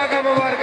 Mubarak, Mubarak.